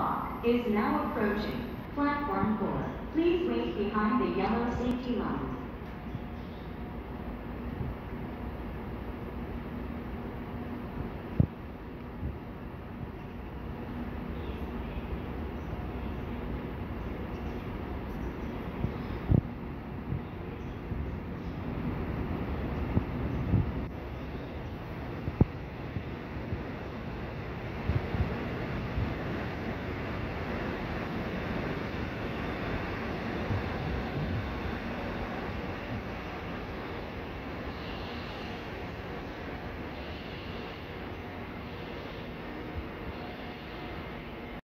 clock is now approaching. Platform 4, please wait behind the yellow safety line.